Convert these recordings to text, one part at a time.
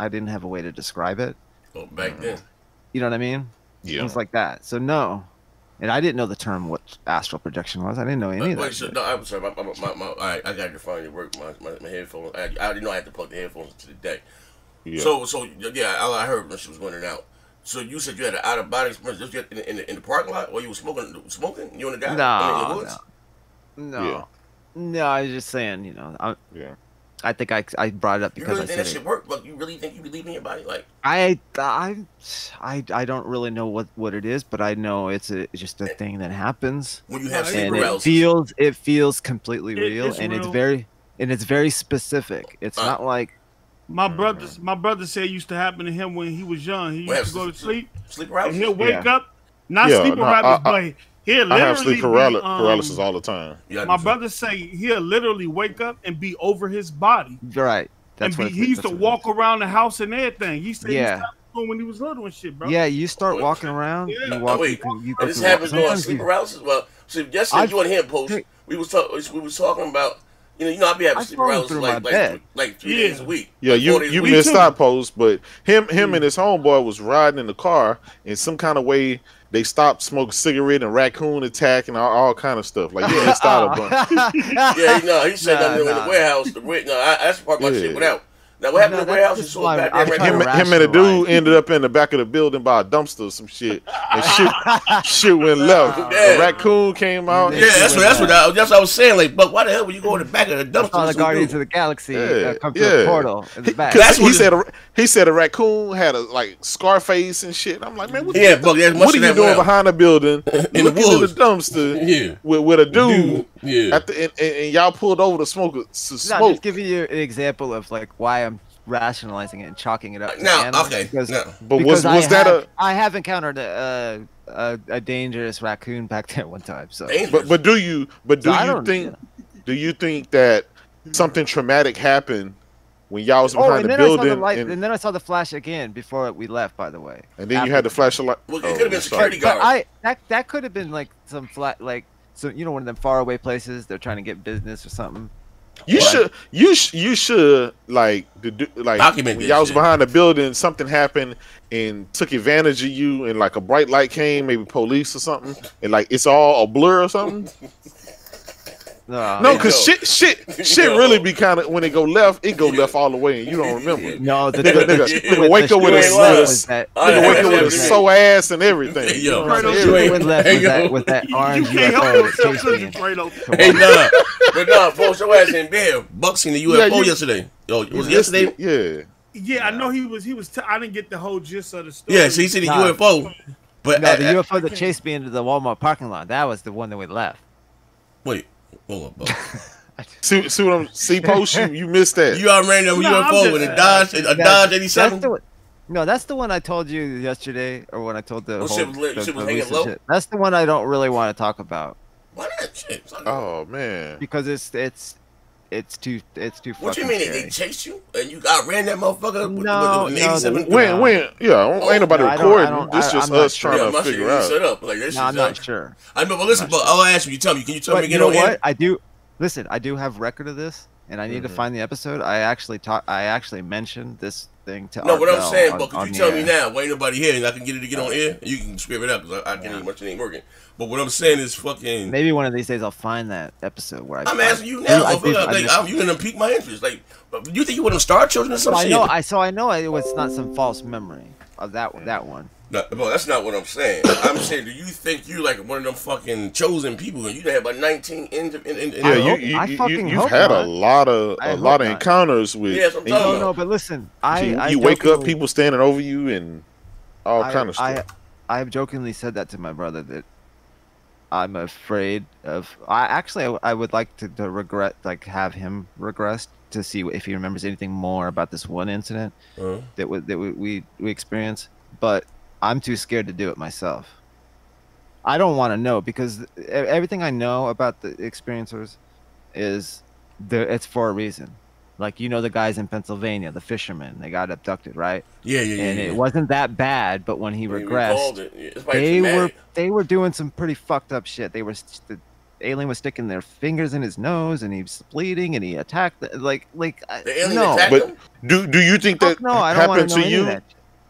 I didn't have a way to describe it. Oh, back then. You know what I mean? Yeah. Things like that. So no, and I didn't know the term what astral projection was. I didn't know any uh, Wait, of that. wait, so, no, I'm sorry. My, my, my, my, all right, I got your phone. your work. My, my, my headphones. I, I didn't know I had to plug the headphones into the deck. Yeah. So, so yeah, all I heard when she was running out. So you said you had an out of body experience just in, in, the, in the parking lot, or you were smoking? Smoking? You in the guy? I mean, in the No, woods? no, Yeah. no. I was just saying. You know, I, Yeah. I think I I brought it up You because really I think that said shit it. work? Like, you really think you believe in your body? Like, I I I I don't really know what what it is, but I know it's a it's just a thing that happens, when you have Well, sleep and it feels it feels completely It- real, it's and it's very and it's very specific. It's Uh, not like My brother, my brother said it used to happen to him when he was young. He used to go to happens? sleep sleep and he'll wake Yeah. up, not Yeah, sleep no, paralysis, I- I- but he'll literally I have sleep be, paral- um, paralysis all the time. Yeah, My do. brother say he'll literally wake up and be over his body, right. That's and be, what he used to that's what it walk is. around the house and everything. He said Yeah. he stopped when he was little and shit, bro. Yeah, you start Wait, walking around. yeah. You walk. wait, you can, you And this can walk- happens during sometimes sleep paralysis. Well, see, yesterday I've- you and him post. Hey. We was talking. We was talking about. You know, you know, I be having I've sleep paralysis through like my like, like three Yeah. days a week. Yeah, you four days a you week. missed too. that post, but him him and his homeboy was riding in the car, and some kind of way they stopped smoking cigarette and raccoon attack and all, all kind of stuff. Like you missed out a oh. bunch. Yeah, he- no, he said Nah, that in the warehouse. The wa- no, I, that's the part my Yeah. shit without. Now, what happened No, in the warehouse? He just sold why goddamn I'm record. trying Him, to him and a dude ended up in the back of the building by a dumpster or some shit, and shit shit went left. Yeah. The raccoon came out. Yeah, that's what that's what I, that's what I was saying. Like, but why the hell were you going in the back of the dumpster? All the Guardians you of the Galaxy Yeah, uh, come through yeah. a portal in the back. Cause That's he said a, he said a raccoon had a like Scarface and shit. I'm like, man, what, Yeah, Buck, there's much what are you doing around. behind the building the looking woods. in the dumpster Yeah. with, with a dude Yeah. at the and, and, and y'all pulled over to smoke a- to No, I'm just giving you an example of like why I'm rationalizing it and chalking it up. to Now, okay, Because, now. But was because I was that have, a I have encountered a, a a dangerous raccoon back there one time. So Dangerous. but but do you but do So I you don't- think do you think that something traumatic happened when y'all was oh, behind and the then I saw building the light, and, and then I saw the flash again before we left. By the way, and then you had the flashlight? Well, it Oh, could have been sorry. security but guard. I that that could have been like some flat like so you know one of them faraway places they're trying to get business or something. You What? should you sh- you should like the do- like Document when y'all was shit. behind the building, something happened and took advantage of you, and like a bright light came, maybe police or something, and like it's all a blur or something. No, No, because shit shit shit Yo. really be kind of when it go left, it go left all the way, and you don't remember. no, the, Nigga, the- nigga, the- nigga the wake up with a- left with was that- Nigga wake up with a so ass and everything. Hey, You know yo. what I'm the saying? You ain't- went left hey, was that, with that orange you can't UFO help yourself, chased me. Sister Fredo. Hey, nah, but nah, folks, your ass ain't been. Buck seen the Yeah, UFO you- yesterday. Yo, it was yesterday. Yeah. Yeah, I know he was. He was. T- I didn't get the whole gist of the story. Yeah, so he seen the Nah. UFO. But No, the UFO that chased me into the Walmart parking lot. That was the one that we left. wait, hold on, Buck. See, see what I'm see post you you missed that. You all ran them Nah, UFO just- with a Dodge, a Dodge eighty seven. No, that's the one I told you yesterday, or when I told the Oh, whole. shit was the- shit was the hanging low? shit. That's the one I don't really want to talk about Why not? Shit. oh man. because it's it's it's too it's too. What you mean they, scary. they chased you and you got ran that motherfucker with, No, with, with no, an 87? the- When when yeah, ain't nobody no, I don't- recording. I don't- this I- just I'm us sure. trying yeah, to figure you out. Shut up. Like, that No, I'm not. sure. I know, but listen, but I'll ask you. You tell me. Can you tell me But to you get know what? air? I do. Listen, I do have record of this, and I need to Mhm. find the episode. I actually talk. I actually mentioned this thing to. No, what I'm saying, Bell but on- could you tell me now? Why ain't nobody here and I can get it to get on air? You can script it up because I, I can't even much. It ain't working. But what I'm saying is fucking. Maybe one of these days I'll find that episode where I. I'm asking you now. I motherfucker. did- I like, I'm, you gonna pique my interest. Like, you think you want to star children or some I know. I so I know it was not some false memory of that one. That one. No, well, that's not what I'm saying. I'm saying, do you think you like one of them fucking chosen people and you have about 19 in, in, in, in Yeah, I you, hope- you, I you, fucking you, have hope had a lot of I a lot of not. encounters with. Yeah, I'm and talking you, No, no, but listen, I. you, I you wake up, people standing over you, and all I, kind of stuff. I have jokingly said that to my brother that I'm afraid of. I actually I, I would like to, to regret like have him regress to see if he remembers anything more about this one incident Uh, that we, that we, we we experienced. But I'm too scared to do it myself. I don't want to know because everything I know about the experiencers is there. It's for a reason. Like you know the guys in Pennsylvania, the fishermen, they got abducted, right? yeah, yeah, yeah. and yeah. it wasn't that bad. But when he When you regressed, it, yeah, they were traumatic. they were doing some pretty fucked up shit. They were st- alien was sticking their fingers in his nose and he was bleeding and he attacked the, like like The alien no. attacked But him? do do you think that Fuck no, I don't want happened to know to any of you?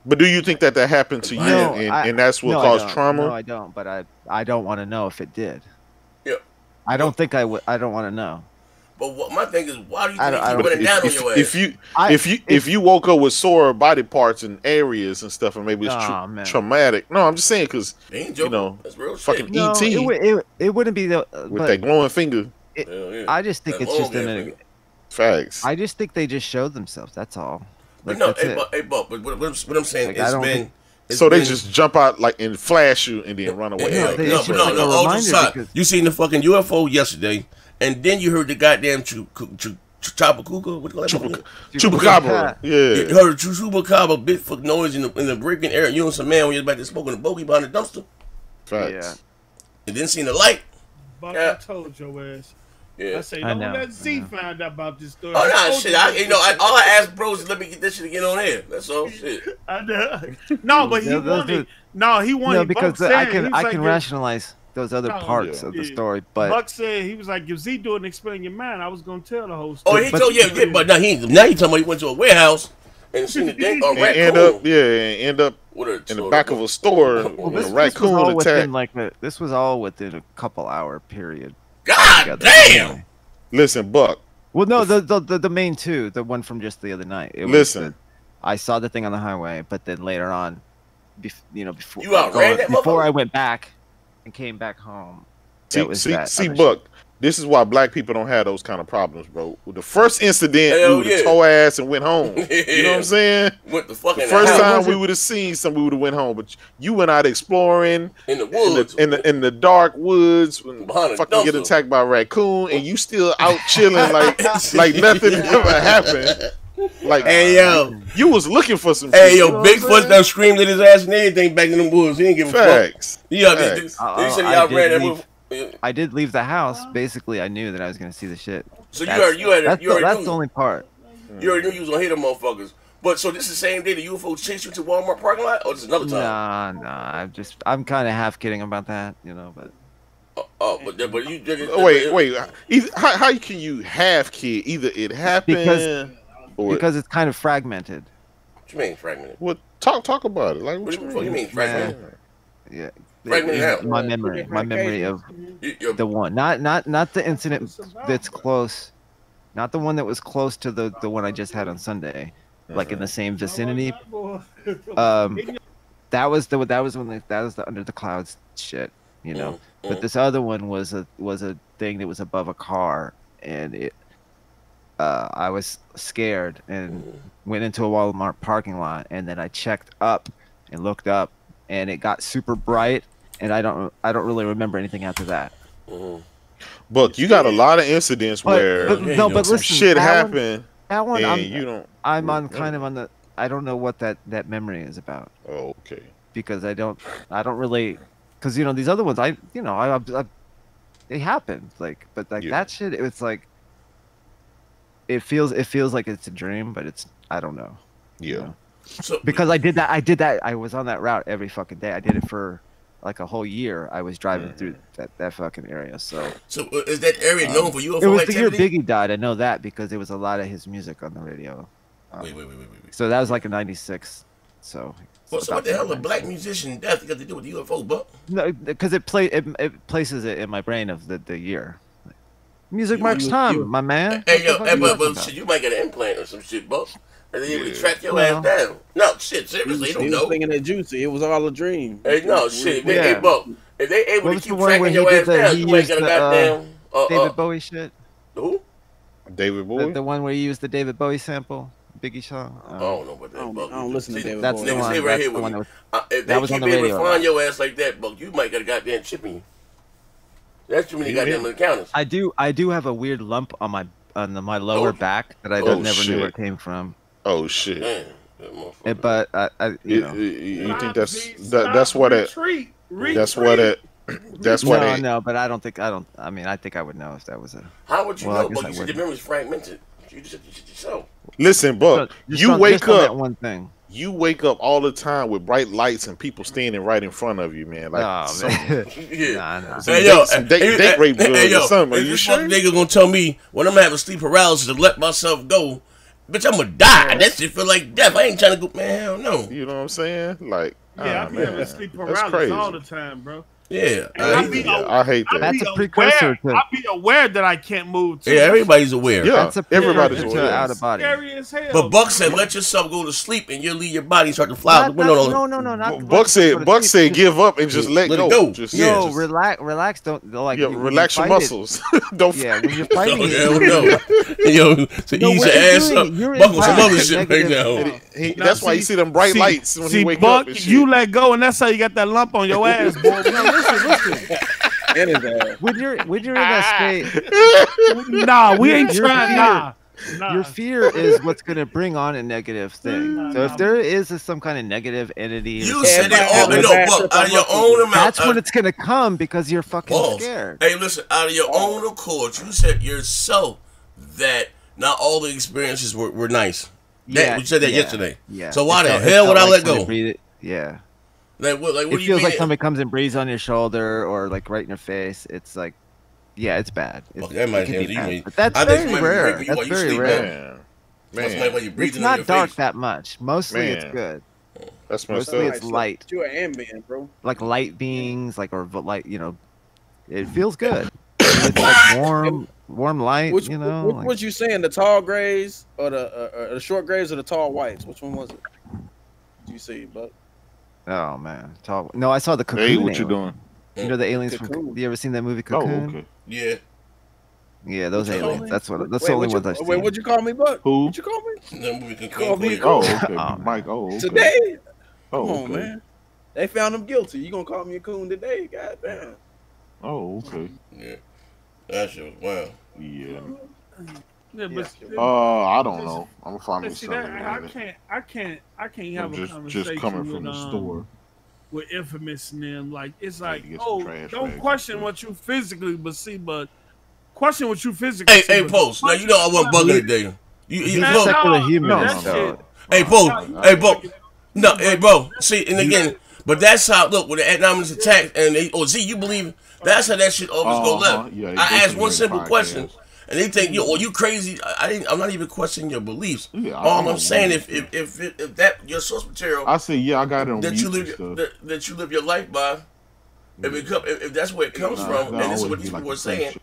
That. But do you think that that happened to you, No, and, I- and that's what No, caused don't. trauma? No, I don't. But I I don't want to know if it did. Yeah. I don't think I would. I don't want to know. But what, my thing is, why do you think don't- I he don't- running if, down on if, your ass? if you I, if you if you woke up with sore body parts and areas and stuff, and maybe it's tra- Aw, man. traumatic. No, I'm just saying because They ain't know, That's real fucking shit. no, E.T. it, would- it, it wouldn't be the. uh, with that glowing finger, Hell yeah. I just think That it's just long in ass a. finger. facts. I just think they just showed themselves. That's all. But Like, no, that's hey, it. but, hey, but, but what, what, I'm, what I'm saying Like, I is, don't been. think- it's so they just jump out like and flash you and then run away. Yeah, No, no, it's but just no, like no, all aside, because- you seen the fucking UFO yesterday, and then you heard the goddamn Chu- Chu- Chu- Chu- Chapacuca, what do you call that? Chupa- Chupacabra. Chupacabra. You Yeah. heard a chupacabra Bigfoot noise in the in the breaking area. You and some man when you're about to smoking a bogey behind the dumpster, Facts. Yeah. and then seen the light. Buck, Yeah. I told your ass. Yeah. I say, I don't know, let I Z know. find out about this story. Oh I nah, told shit. I, you know, I, all I this. asked bros is let me get this shit to get on air. That's all. Shit. I know. No, but he Yeah, those wanted. are- No, he wanted. No, because Buck I can I like, can rationalize those other No, parts yeah. of the Yeah. story, but Buck said he was like, if Z do it and explain your mind, I was gonna tell the whole oh, story. Oh, he But- told yeah, yeah, but now he now he talking about he went to a warehouse and seen the dang a And raccoon end up, yeah, and end up with a in the back of a store Well, well, this, a this was all raccoon within attack. like a, this was all within a couple hour period. God together. damn. Listen, Buck. Well, no, the, the the the main two, the one from just the other night. It was Listen. the- I saw the thing on the highway, but then later on, bef- you know, before You outran that before? I went back and came back home. See, that was see, that see, other Buck. This is why black people don't have those kind of problems, bro. The first incident, Hell we would have yeah. tore ass and went home. You know what I'm saying? Went the fucking The first house time we would have seen some, we would have went home. But you went out exploring in the in woods. the in the, in the dark woods, and Behind fucking get attacked by a raccoon, and you still out chilling like like nothing ever happened. Like Hey yo, you was looking for some. hey shit, you yo, know Bigfoot saying? done screamed at his ass and everything back in the woods. He didn't give a fuck. Facts. Yeah, they, they, Facts. they said he I outran did that leave- move. I did leave the house. Basically, I knew that I was going to see the shit. So you That's- already, you already, That's, you the, that's knew, the only part. you already knew you was gonna hit them motherfuckers. But so this is the same day the UFO chased you to Walmart parking lot, or this is another time? Nah, nah. I'm just, I'm kind of half kidding about that, you know. But Oh, oh, but but you Oh, wait, wait. Either, how, how can you half kid? Either it happened Because- or because it's kind of fragmented. What you mean fragmented? Well, Talk talk about it. Like What what, do you, what you mean fragmented? Yeah. Fragmented It- how? My memory, my memory of You, you're, the one, not not not the incident that's close, not the one that was close to the the one I just had on Sunday, like in the same vicinity. Um, that was the that was when the, that was the under the clouds shit, you know. Mm, But this other one was a was a thing that was above a car, and it. Uh, I was scared and went into a Walmart parking lot, and then I checked up and looked up, and it got super bright, and I don't I don't really remember anything after that. Mhm. Buck, you got a lot of incidents But, where but no, but some listen, shit that one- happened that one, and I'm, you don't. I'm on remember. kind of on the. I don't know what that that memory is about Oh, okay. because I don't I don't really because you know these other ones I you know I, I, I they happened like but like Yeah. that shit it's like it feels it feels like it's a dream but it's I don't know you Yeah. know? So because I did that I did that I was on that route every fucking day I did it for like a whole year I was driving through that that fucking area so so uh, is that area known for UFO it was the year? Biggie died I know that because there was a lot of his music on the radio um, Wait, wait, wait, wait, wait. so that was like a '96 so Well, so what the hell a black musician death got to do with the UFO, Buck? No, because it play it, it places it in my brain of the, the year. Music You- marks you- time, you- my man. Hey What yo, hey, you but, but shit, you might get an implant or some shit, Buck. And they able to Yeah. track your Well- ass down. No, shit, seriously, was, you he don't was know. thinking that juicy. It was all a dream. Hey, no, shit. They, Yeah. hey, Buck, if they able What to keep the one where tracking your ass down, he you might used get a the, uh, goddamn. Uh, David uh, Bowie shit. who? David Bowie. The, the one where you used the David Bowie sample, Biggie song. I Uh, don't know about I don't- I don't listen to David that's Bowie. the Niggas one. stay right that's here the with one me. that was, Uh, if That they was keep on the radio find your ass like that, Buck, you might get a goddamn chip in you. That's too many Yeah. goddamn encounters. I do I do have a weird lump on my on the, my lower Oh. back that I Oh, never shit. knew where it came from. Oh shit. Man, that but I, I you You, know. you- you think that's that, that's what it that's what it that's what no, it no, but I don't think I don't. I mean, I think I would know if that was a How would you Well, know, guess Buck? I You said your wouldn't. memory's fragmented. You just you yourself. Listen, Buck, Just you on- wake just on up. one thing. You wake up all the time with bright lights and people standing right in front of you, man. Like oh, some- man. Yeah. nah, nah. Some Hey yo, some hey, date- hey, date rape hey, drugs hey, or yo, something. Are you sure? fucking nigga gonna tell me when I'm having sleep paralysis to let myself go, bitch, I'm gonna die. That shit feel like death. I ain't trying to go, man. Hell no. You know what I'm saying? Like, Yeah, ah, I be man, having sleep that's paralysis all the time, bro. Yeah, I I hate be that. Yeah, I hate I that. That's a precursor to- I be aware that I can't move. Too. yeah, everybody's aware. Yeah, That's a everybody's to aware. out of body. scary as hell. But Buck said, let yourself go to sleep and you'll leave your body start to fly out the window. not- on- no, no, no, not Buck said, Buck said, give up and just let, Let go. go. Just, Yeah, yeah, just- relax, relax. Don't like. yeah, you relax your muscles. Don't. Yeah, when you're fighting, hell no. Yo, to No, ease your ass up. you're Buck on some other shit right now. thought. He, Now, that's why you see- see them bright lights when see, he wake up. And shit. you let go, and that's how you got that lump on your ass, boy. No, listen, listen. And when you're when you're in that ah. state, Nah, we ain't trying. fear- Nah, nah. your fear is what's going to bring on a negative thing. Mm, nah, So nah. if there is a, some kind of negative entity, You said it all. that, Yeah, No, but Buck, that's out of your own mouth. that's out- when it's going to come because you're fucking Pause. scared. Hey, listen, out of your own accord, you said yourself that not all the experiences were, were nice. That, Yeah, you said that yeah, yesterday. Yeah. So why It the felt- hell would I let somebody go? breathed it- Yeah. Like, what, like, what it do you feels mean? like somebody comes and breathes on your shoulder or like right in your face. It's like, yeah, it's bad. It's, Okay, that might it be be you bad. mean- But that's I very it rare. you- That's while you very sleep, rare. man, That's man, like you breathe It's not dark face. that much. Mostly it's good. that's messed Mostly up. it's light. You an man, bro. Like light beings, like or vo- light. You know, it feels good. it's like warm, warm light. Which, you know, which like- was you saying? The tall grays or the uh, uh, the short grays or the tall whites? Which one was it? Did you see, Buck? Oh man, tall. No, I saw the cocoon. Hey, what you alien. doing? You know the aliens Cocoon. from? You ever seen that movie Oh, okay. Yeah. Yeah, those What aliens. me? That's what. That's wait, the only what ones you, I've wait, what'd you call me, Buck? Who? What you call me? That movie can Call me for you. Oh, okay. Oh, Mike. Oh, okay. Today? Oh, Come on, okay. man. They found him guilty. You gonna call me a coon today? God damn. Oh, okay. Yeah. That shit was wild. Yeah. Yeah, but Uh, I don't know. I'm gonna find me see something. that I can't, I can't, I can't have a Just, conversation just coming with, from the um, store. with infamous and them. Like it's like, to get some oh, don't question what you physically, but see, but question what you physically. Hey, see, hey, Post. Now you know I wasn't bugging today. You, He's you a look. secular no, humanist, that though. shit- Hey, Post. Hey, Post. No, hey, bro. See, and again, but that's how look with the anonymous attack and they. Oh, see, you believe that's how that shit always go Uh-huh. left. Yeah, I asked one made simple podcasts. question, and they think, yo, well, oh, you crazy. I, I didn't. I'm not even questioning your beliefs. Yeah, All I'm saying, if if if, if, if that your source material I say, yeah, I got it on that you live that, that you live your life by, if it come, if, if that's where it comes Nah, from, and this is what these like people are saying, shit.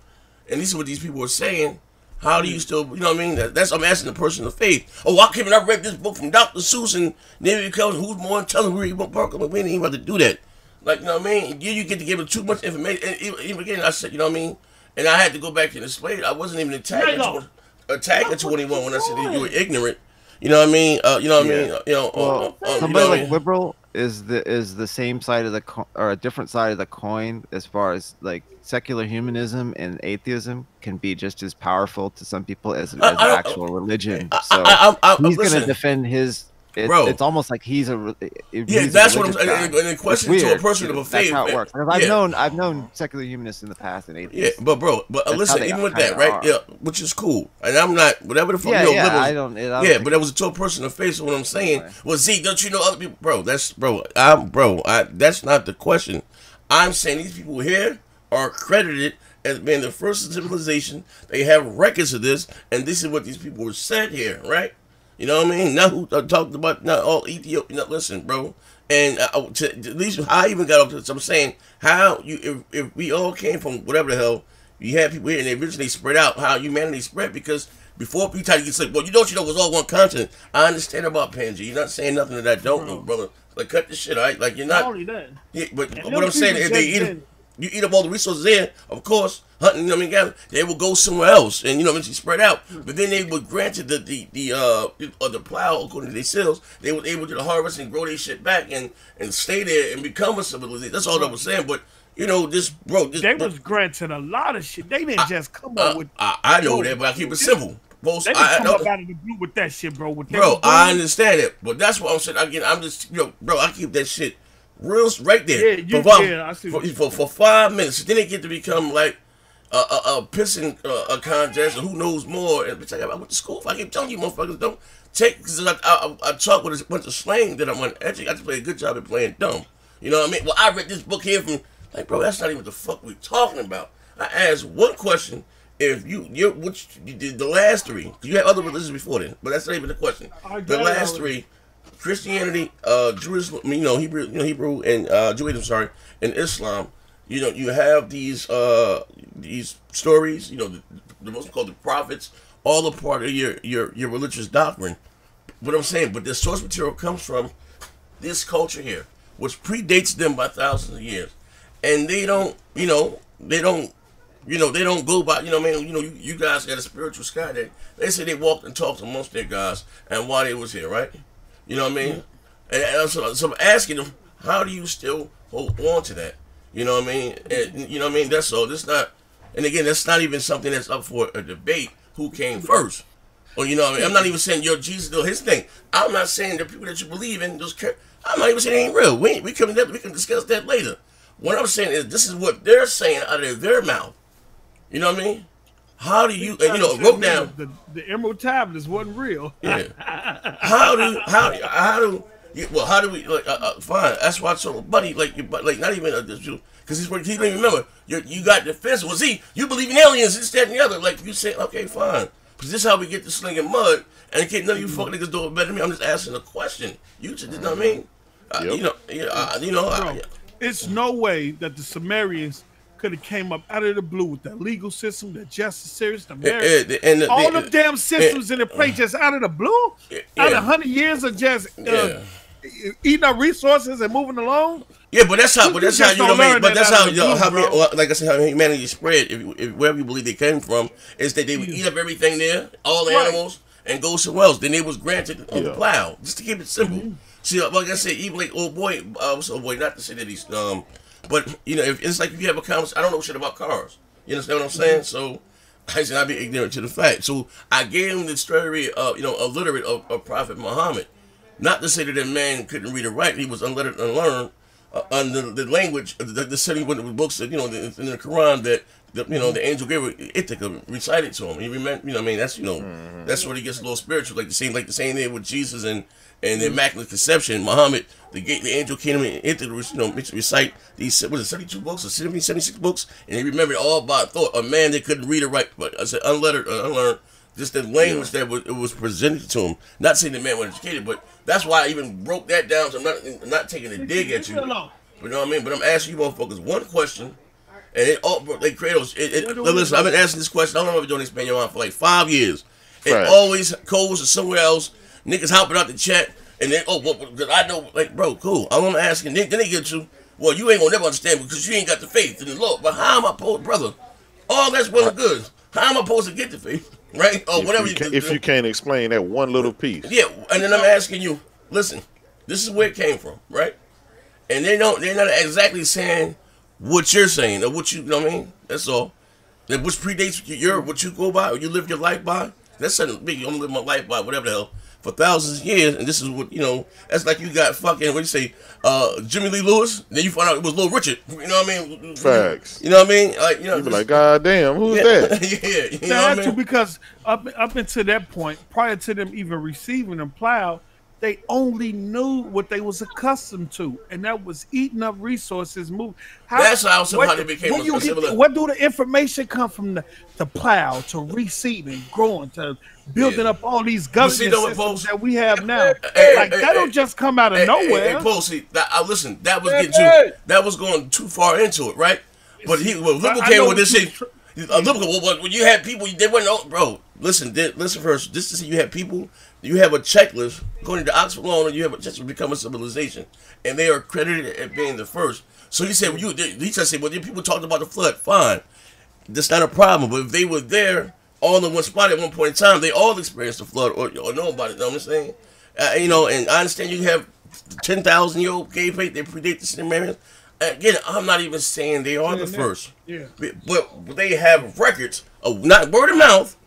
and this is what these people are saying. How do you still, you know what I mean? That, that's I'm asking the person of faith. Oh, I came and I read this book from Dr. Seuss, and then it comes who's more intelligent, who even Parker. We ain't even about to do that. Like, you know what I mean? You, you get to give it too much information. And even, even again, I said, you know what I mean? And I had to go back and explain. It. I wasn't even attacking, Right, no. tw- attacking 21 when I said that you were ignorant. You know what I mean? Uh, you know what I mean? Uh, you know, uh, Well, uh, uh, you somebody know what I like mean? liberal is the is the same side of the co- or a different side of the coin as far as like secular humanism and atheism can be just as powerful to some people as, as I- I actual religion. So I, I, I, he's gonna defend his. It, Bro. it's almost like he's a. he's Yeah, a that's what I'm. And in question to a person of a faith. That's how it works. I've known I've known secular humanists in the past and atheists. Yeah, but bro, but uh, That's listen, even with that, right? are. Yeah, which is cool, and I'm not whatever the fuck. yeah, yeah, liberals- I don't. I don't yeah, but that was to a person of face. What I'm saying, Okay. well, Z, don't you know other people, bro? That's bro, I'm bro. I that's not the question. I'm saying these people here are credited as being the first civilization. They have records of this, and this is what these people were said here, right? You know what I mean? Now who talked about not all Ethiopia? Now, listen, bro. And uh, to, at least I even got up to this. I'm saying how you if, if we all came from whatever the hell you had people here and they originally spread out how humanity spread because before people try to get sick, well, you don't you know it was all one continent. I understand about Pangaea. You're not saying nothing that I don't know, brother. Like cut this shit, all right? Like you're Not not. only that, Yeah, but And what I'm saying is they eat you eat up all the resources there, of course, hunting, you know what I mean, they will go somewhere else and you know eventually spread out. But then they were granted the the, the uh the, uh, the plow according to their sales, they were able to harvest and grow their shit back and and stay there and become a civilization. That's all I was saying. But you know, this bro, this they but- was granted a lot of shit. They didn't just come up uh, with. I, I know that, but I keep it simple. Post, They I, I didn't come know- up out of the blue with that shit, bro. With Bro, I understand it, but that's what I'm saying. Again, I'm just, yo, know, bro, I keep that shit real right there. Yeah, you- for, five, yeah, I see for, for, for five minutes. Then it get to become like, a, a, a pissing uh, a contest, or who knows more. And bitch, I went to school. I keep telling you, motherfuckers, don't take. Cause I, I, I talk with a bunch of slang that I'm on. uneducated. I just play a good job at playing dumb. You know what I mean? Well, I read this book here from like, bro, that's not even the fuck we talking about. I asked one question. If you you which you did the last three, you had other religions before then, but that's not even the question. The last three, Christianity, uh, Jerusalem, you know, Hebrew, you know, Hebrew and uh, Judaism, sorry, and Islam. You know, you have these uh these stories. You know, the, the most called the prophets, all a part of your your your religious doctrine. What I'm saying, but this source material comes from this culture here, which predates them by thousands of years, and they don't, you know, they don't, you know, they don't go by, you know, man, you know, you, you guys got a spiritual sky there. They say they walked and talked amongst their guys and why they was here, right? You know what I mean? And, so, so I'm asking them, how do you still hold on to that? You know what I mean? And, you know what I mean? That's all. This not, and again, that's not even something that's up for a debate. Who came first? Or you know, what I mean? I'm not even saying your Jesus do his thing. I'm not saying the people that you believe in those. I'm not even saying it ain't real. We we can we can discuss that later. What I'm saying is this is what they're saying out of their mouth. You know what I mean? How do you and you know Trying wrote down? the, the emerald tablets wasn't real. Yeah. how do how how do you, well how do we like uh, uh, fine? That's why I told buddy like you but like not even uh, because he's he didn't remember you you got defense. Well, see, you believe in aliens, this that and the other. Like you say, okay, fine. Because this is how we get to slinging mud, and I can't none of you fuck niggas do it better than me. I'm just asking a question. You just you know what I mean? Uh, Yep. You know, yeah, uh, you know, Bro, I, it's no way that the Sumerians could have came up out of the blue with the legal system, the justice system, the marriage, and, and the- all the- damn systems in the place just out of the blue, Yeah, out of hundred years of just uh, Yeah. eating up resources and moving along. Yeah, but that's how. You But that's how you know. don't what I mean, but that's how you know, how many, bro. well, like I said, how humanity spread. If, if wherever you believe they came from, is that they would eat up everything there, all the Right. animals, and go somewhere else. Then it was granted on the plow, just to keep it simple. Mm-hmm. See, like I said, even like old boy, uh, old boy? Not to say that he's um, but you know, if it's like if you have a conversation, I don't know shit about cars. You understand what I'm saying? Mm-hmm. So. I said I'd be ignorant to the fact. So I gave him the story of, you know, illiterate of, of Prophet Muhammad. Not to say that that man couldn't read or write, he was unlettered and learned uh, under the language, the, the setting with the books that, you know, the, in the Quran that, the, you know, the mm-hmm. angel gave Ithaca recited to him. He remember, you know, I mean, that's, you know, mm-hmm. that's where he gets a little spiritual, like the same, like the same thing with Jesus and, and the Immaculate Conception. Muhammad, the gate, the angel came in Ithaca, you know, makes recite these, what is it, 72 books or 70, 76 books, and he remembered all about thought, a man that couldn't read or write, but I said unlettered, uh, unlearned, just the language that was, it was presented to him. Not saying the man was educated, but that's why I even broke that down. So I'm not I'm not taking a dig at you. Leave me alone. But you know what I mean? But I'm asking you motherfuckers one question, and it all like Kratos. It, it, listen, I've been asking this question. I don't know if I've been doing this man for like five years. It always goes to somewhere else. Niggas hopping out the chat, and then oh, 'cause I know, like, bro, cool. I'm asking. Then, then they get you. Well, you ain't gonna never understand because you ain't got the faith in the Lord. But how am I supposed, brother? All that's well and good. How am I supposed to get the faith? Right? Or If whatever you, you, can, do. if you can't explain that one little piece, Yeah, and then I'm asking you, listen, this is where it came from, right? And they don't they're not exactly saying what you're saying or what you, you know what I mean? That's all. That which predates your what you go by or you live your life by. That's something big. I'm gonna live my life by whatever the hell for thousands of years, and this is what you know. That's like you got fucking what do you say, uh, Jimmy Lee Lewis. Then you find out it was Little Richard. You know what I mean? Facts. You know what I mean? Like you know, you be like, God damn, who's yeah, that? yeah. You know Now, what I mean? because up up until that point, prior to them even receiving them plow, they only knew what they was accustomed to, and that was eating up resources. Move. How, That's how somehow what- they became when a- you get- Where do the information come from? The, the plow to reseeding, growing, to building Yeah. up all these see, government though, systems that we have now. Hey, like hey, that hey, don't just come out of Hey, nowhere. Hey, hey, Paul, see, that, I listen. That was getting too. That was going too far into it, right? But he, well, Liverpool I came with this what shit. When you had people, they weren't. know- Bro, listen, listen first. Just to see, you have people. You have a checklist according to Oxford law, and you have a checklist to become a civilization, and they are credited at being the first. So he said, well, you. He said, well, people talked about the flood. Fine, that's not a problem. But if they were there all in one spot at one point in time, they all experienced the flood or, or know about it. You know what I'm saying? Uh, you know, and I understand you have 10,000 year old gay faith, they predate the Sumerians. Again, I'm not even saying they are the first. yeah. But they have records of not word of mouth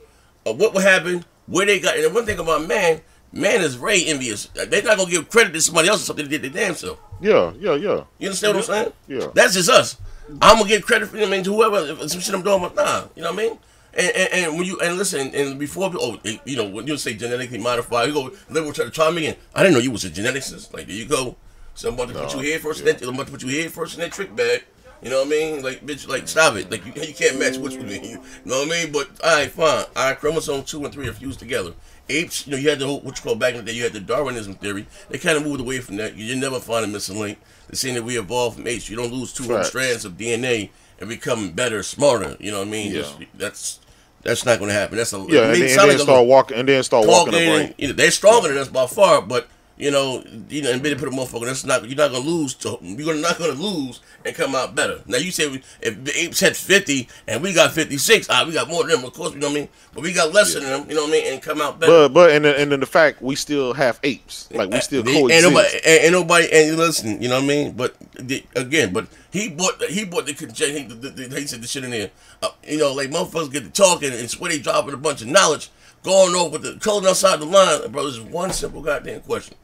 of what would happen, where they got. And the one thing about man, man is very envious. Uh, they're not to give credit to somebody else for something they did their damn self. Yeah, yeah, yeah. You understand what I'm saying? Yeah. That's just us. I'm gonna give credit for them and whoever some shit I'm doing, but nah, you know what I mean? And, and, and when you and listen, and before oh, eh, you know when you say genetically modified, you go liberal try to try me again. I didn't know you was a geneticist. Like there you go. So I'm about to put you here first, yeah. and then I'm about to put you here first in that trick bag. You know what I mean? Like bitch, like stop it. Like you, you can't match which with me. You know what I mean? But all right, fine. All right, chromosome two and three are fused together. Apes, you know, you had the whole, what you call back in the day, you had the Darwinism theory. They kind of moved away from that. You didn't never find a missing link. They're saying that we evolved from apes. You don't lose 200 Facts. strands of DNA and become better, smarter. You know what I mean? Yeah. Just- that's that's not going to happen. That's a Yeah, and, then- and then like a start walking, and then start walking in, brain. you know, they're stronger than us by far, but you know, you know, and better put a motherfucker. That's not you're not gonna lose. To, you're not gonna lose and come out better. Now you say we, if the apes had 50 and we got 56, ah, we got more than them. Of course, you know what I mean. But we got less than them. You know what I mean, and come out better. But but and then, and then the fact we still have apes, like we still Ain't- ain't coexist. nobody, ain't, ain't nobody, and listen, you know what I mean. But the, again, but he bought, he bought the, conject- he, the, the, he said the shit in there. Uh, you know, like motherfuckers get to talking and swear they dropping a bunch of knowledge, going over the closing outside the line, bro. There's one simple goddamn question.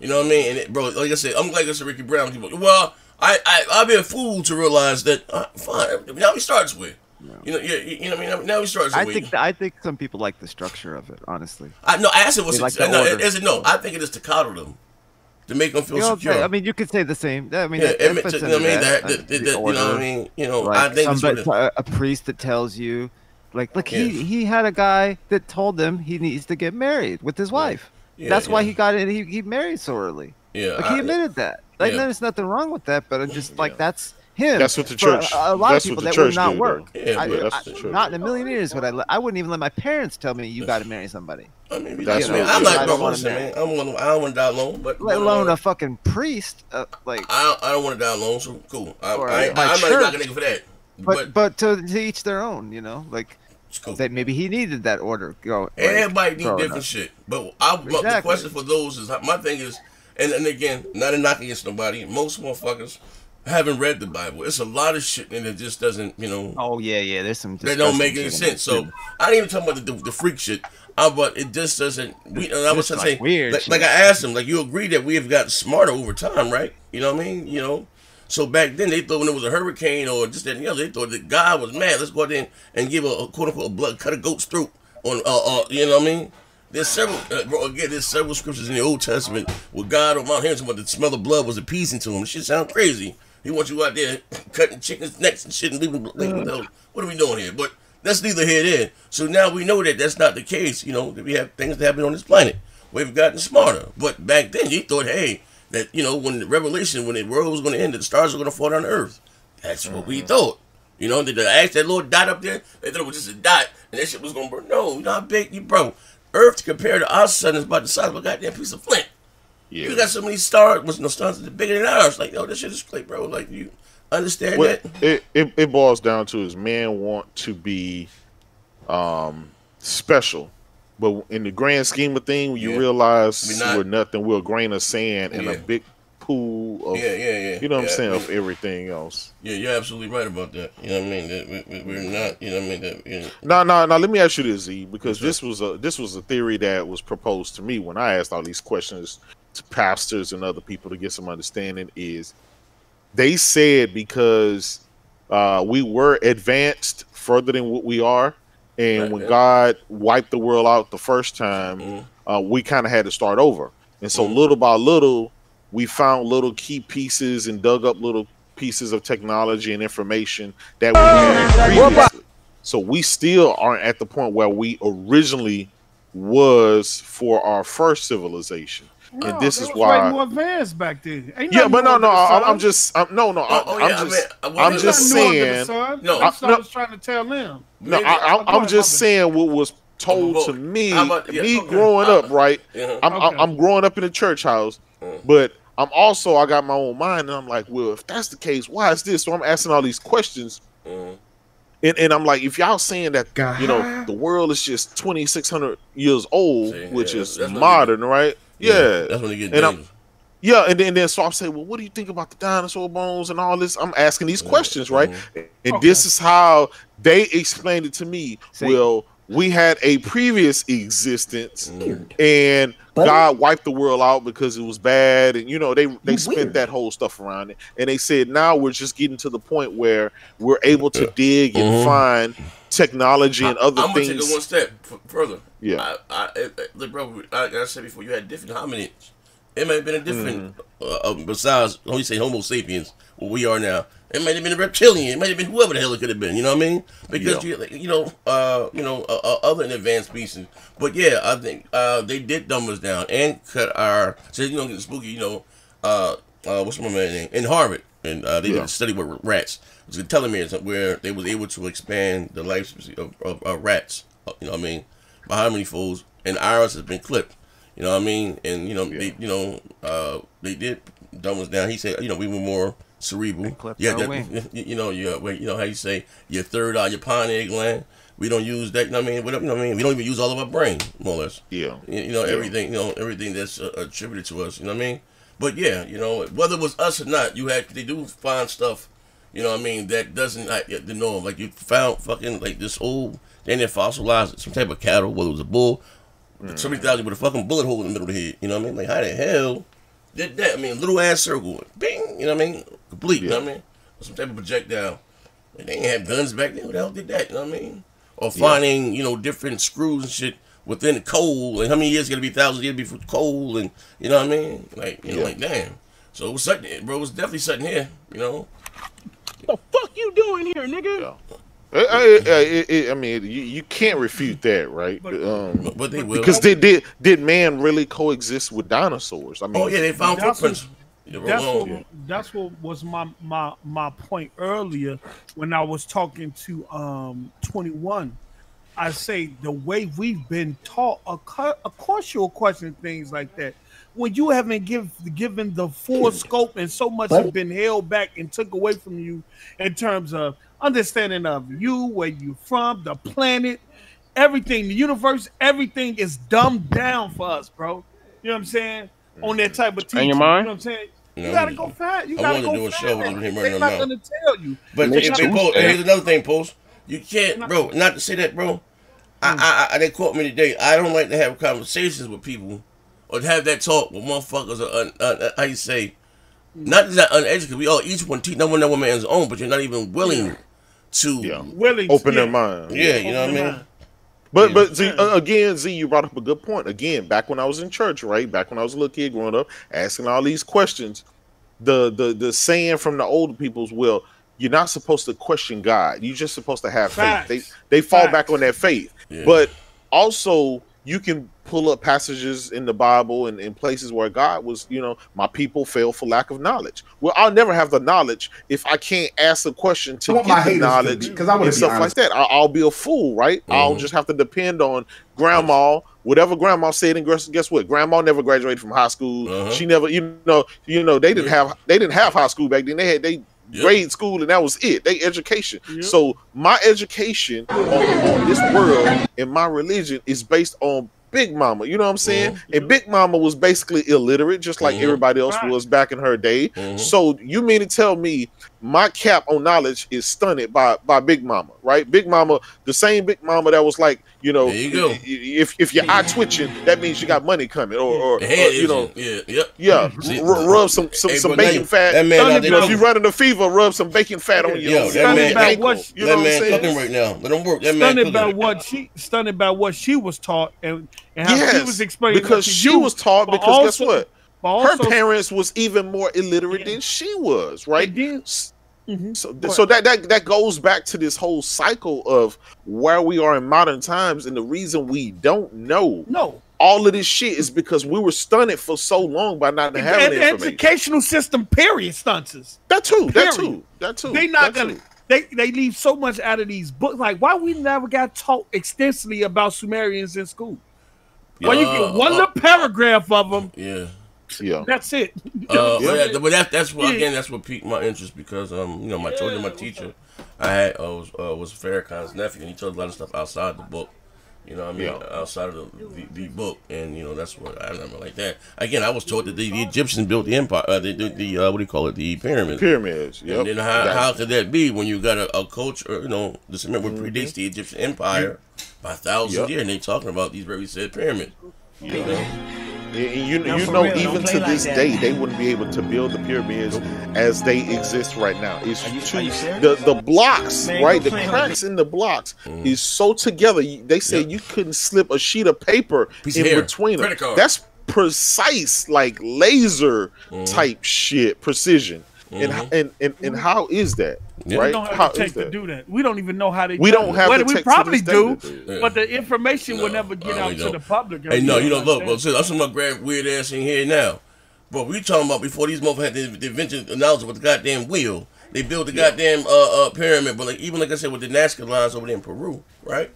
You know what I mean? And it, bro, like I said, I'm like I said, Ricky Brown. People, well, I, I, I've been fooled to realize that. Uh, fine, now he starts with. You know, yeah, you know what I mean. Now he starts. I think I think some people like the structure of it. Honestly, I no, I asked what's They like it, no, is it no? I think it is to coddle them, to make them feel you know, secure. I mean, you could say the same. I mean, Yeah, that- it, that fits you know I mean? That, that, the that, you know what I mean? You know, Like I think somebody, it, a priest that tells you, like, look, Yeah. he he had a guy that told him he needs to get married with his wife. Yeah, That's why he got it. He, he married so early. yeah. Like he admitted that. Like yeah. there's nothing wrong with that, but I'm just like Yeah. that's him. That's what the For church- A, a lot of people that would not do, work. though. Yeah, I, but that's I- the church. not in a million years would I. let- I wouldn't even let my parents tell me you got to marry somebody, I mean, That's that's me. what- I'm I like, don't bro, wanna listen, marry. man. I'm gonna, I don't want to die alone, but let alone a fucking priest. Uh, like, I don't, I don't want to die alone, so cool. I, Or I, my I'm not church. knocking nigga for that. but But, but to, to each their own. You know, like it's cool. that maybe he needed that order. Go. like, Everybody need different up. shit. But I, the question for those is my thing is, and, and again, not a knock against nobody. Most motherfuckers haven't read the Bible. It's a lot of shit and it just doesn't, you know. Oh yeah, yeah. There's some. That don't make any sense. So too. I didn't even talk about the, the, the freak shit. Uh, but it just doesn't. We, and I was just like saying, weird like, like I asked him, like you agree that we have gotten smarter over time, right? You know what I mean? You know. So back then they thought when it was a hurricane or just that and the other, they thought that God was mad. Let's go out there and, and give a, a quote unquote a blood, cut a goat's throat on, uh, uh, you know what I mean? There's several, uh, bro, again, there's several scriptures in the Old Testament where God on Mount Hermon, about the smell of blood was appeasing to him. Shit sound crazy. He wants you out there cutting chickens' necks and shit and leaving. Like, what, the hell, what are we doing here? But that's neither here nor there. So now we know that that's not the case. You know, that we have things that happen on this planet. We've gotten smarter. But back then, you thought, hey, that you know, when the Revelation, when the world was going to end, the stars were going to fall down to Earth. That's what we thought. You know, did the ask that little dot up there? They thought it was just a dot, and that shit was gonna burn. No, know big you bro. Earth compared to our sun is about the size of a goddamn piece of flint. Yeah. You got so many stars, was no stars that are bigger than ours. Like, yo, this shit is like, bro. Like, you understand What that? it, it, it boils down to is man want to be um, special, but in the grand scheme of things, you Yeah. realize We not- we're nothing. We're a grain of sand in Yeah. a big pool of Yeah, yeah, yeah. you know what I'm saying we- of everything else. Yeah, you're absolutely right about that. You know what I mean? That we, we're not. You know what I mean? That, you know, Now, now, now, let me ask you this, Z, because this was a this was a theory that was proposed to me when I asked all these questions to pastors and other people to get some understanding. Is they said because uh, we were advanced further than what we are, and Right, when yeah. God wiped the world out the first time, Mhm. uh, we kind of had to start over, and so Mhm. little by little, we found little key pieces and dug up little pieces of technology and information that we had previously. So we still aren't at the point where we originally was for our first civilization, No, and this they is why. more advanced back then. Ain't Yeah, but no, no, I, I'm just, I'm, no, no, Oh, I, oh, I'm yeah, I just, mean, uh, I'm just Nothing new under the saying- No. That's what I- I was trying to tell them. no, Maybe- I, I, Go I'm just Bubba. saying what was told to me, how about- yeah, me okay. growing up, right? Yeah. I'm, I'm, Okay. I'm growing up in a church house, Mm. but I'm also I got my own mind, and I'm like, well, if that's the case, why is this? So I'm asking all these questions, Mhm. and, and I'm like, if y'all saying that, God. you know, the world is just 2,600 years old, See, which yeah, is modern, right? Yeah, That's when they get And I'm- dangerous. yeah, and then, and then so I'm saying, well, what do you think about the dinosaur bones and all this? I'm asking these Yeah, questions, right? mhm. And Okay. this is how they explained it to me. See. well, we had a previous existence, Mhm. and God wiped the world out because it was bad, and you know they they You spent that whole stuff around it, and they said now we're just getting to the point where we're able to dig and Mhm. find technology and other things. I'm gonna take it one step f- further. Yeah. I, I, I, look, bro, like I said before, you had different hominids. It might have been a different, Mm-hmm. uh, besides, how you say Homo sapiens, what we are now. It might have been a reptilian. It might have been whoever the hell it could have been. You know what I mean? Because you, you know, uh, you know, uh, uh, other advanced species. But yeah, I think uh, they did dumb us down and cut our. So you know, get spooky. You know, uh, uh, what's my man name in Harvard, and uh, they did Yeah. a study with rats. It was a telomeres where they was able to expand the life of, of, of rats. uh, You know what I mean? By how many folds? And ours has been clipped. You know what I mean? And you know, they, you know, uh, they did dumb us down. He said, you know, we were more cerebral. Yeah, that, you, you know, your wait, you know how you say your third eye, your pineal gland. We don't use that. You know what I mean? Whatever. You know what I mean? We don't even use all of our brain, more or less. Yeah. You, you know Yeah. everything. You know everything that's uh, attributed to us. You know what I mean? But yeah, you know whether it was us or not, you had they do find stuff. You know what I mean? That doesn't like the norm. Like you found fucking like this old. Then they fossilized some type of cattle, whether it was a bull. Mm. Somebody thousand with a fucking bullet hole in the middle of the head. You know what I mean? Like how the hell did that? I mean, little ass circle, bing. You know what I mean? Complete. You know what I mean? Some type of projectile. Like, they ain't have guns back then. Who the hell did that? You know what I mean? Or finding you know different screws and shit within the coal. And how many years gonna be thousands of years before coal? And you know what I mean? Like you know, like damn. So it was something, bro. It was definitely something here. You know. What the fuck you doing here, nigga? Yeah. I, I, I, I- I mean, you, you can't refute that, right? Um, But, but they will. because did, did did man really coexist with dinosaurs? I mean, oh yeah, they found That's footprints. Yeah, That's well, what that's what was my my my point earlier when I was talking to um 21. I say the way we've been taught, of course you'll question things like that. When you haven't give, given the full scope and so much has been held back and took away from you in terms of understanding of you, where you're from, the planet, everything, the universe, everything is dumbed down for us, bro. You know what I'm saying? On that type of teaching. your You know what I'm saying? You Yeah, gotta we- go fast. You gotta wanted to go do a fast. show with him running They're their not mouth. gonna tell you. But Make hey, it hey, two Post, step. here's another thing, Post. You can't, bro. Not to say that, bro. I, I, I, they caught me today. I don't like to have conversations with people or to have that talk with motherfuckers. Or, un, un, how you say? Not just that uneducated. We all each one teach. No one, no one man's own. But you're not even willing to. yeah, Willing open yeah. their mind. Yeah, you know what I mean. mind. But Yeah. but Z, uh, again, Z, you brought up a good point. Again, back when I was in church, right? Back when I was a little kid growing up, asking all these questions, the the the saying from the older people's will, you're not supposed to question God. You're just supposed to have Facts. faith. They they fall Facts. back on that faith. Yeah. But also you can pull up passages in the Bible and in places where God was, you know, my people fail for lack of knowledge. Well, I'll never have the knowledge if I can't ask a question to I my get the knowledge 'cause I wanna and be stuff like that. I, I'll be a fool, right? I'll Mhm. just have to depend on grandma, whatever grandma said. And guess, guess what? Grandma never graduated from high school. Uh-huh. She never, you know, you know, they didn't have they didn't have high school back then. They had they Yep. grade school and that was it. They education. Yep. So my education on, on this world and my religion is based on Big Mama. You know what I'm saying? Mhm. And Big Mama was basically illiterate, just like Mhm. everybody else was back in her day. Mhm. So you mean to tell me my cap on knowledge is stunted by by Big Mama, right? Big Mama, the same Big Mama that was like, you know, There you go. i- i- if if your eye twitching, that means you got money coming, or or, or, you know, yeah, yep. yeah, See, r- rub some some, Hey, some bacon you- fat. that man out you know, if you're running a fever, rub some bacon fat on your, Yo, on that man- ankle. What- You that know what I'm man cooking right now. Let him work. That Stunned cooking. about what she stunned about what she was taught and, and how she was explaining because it to she was taught. but Because guess what? But Her parents was even more illiterate Yeah. than she was, right? And Mhm. So, so that, that that goes back to this whole cycle of where we are in modern times, and the reason we don't know no, all of this shit is because we were stunned for so long by not having the information. educational system, period, stunts. That too, that period. too, that too. They not gonna. too. They they leave so much out of these books. Like why we never got taught extensively about Sumerians in school? Why you get one uh, little paragraph of them? Yeah. Yeah, That's it. Uh, Yeah. but, that, but that, that's what again. That's what piqued my interest because um, you know, my told you my teacher, I had uh, was uh, was Farrakhan's nephew, and he told a lot of stuff outside the book. You know, what I mean, Yeah. outside of the, the, the book, and you know, that's what I remember like that. Again, I was taught that the, the Egyptians built the empire, uh, the, the, the uh, what do you call it, the pyramids. pyramids. Yep. And then how, That- how could that be when you got a, a culture, you know, the cement what predates the Egyptian empire by thousands Yep. of years, and they talking about these very said pyramids. You know? And you, No, you know, real, even to like this that. day, they wouldn't be able to build the pyramids as they exist right now. It's Are you- too are you the the blocks, Man, right? The cracks in the blocks Mm-hmm. is so together. They said Yeah. you couldn't slip a sheet of paper Piece in of between them. That's precise, like laser Mm-hmm. type shit, precision. And, and and and how is that? Yeah. Right? We don't have How the tech to that? do that. We don't even know how they. We do don't it. have Well, the we tech to probably this day do, to do it. but the information will never get I out to the public. Hey, no, you don't look, Like but that. see, that's some of my grand weird ass in here now. But we talking about before these motherfuckers had the, the invention announced with the goddamn wheel. They built the goddamn uh, uh, pyramid, but like even like I said with the Nazca lines over there in Peru, right?